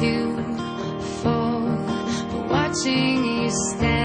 to fall, but watching you stand.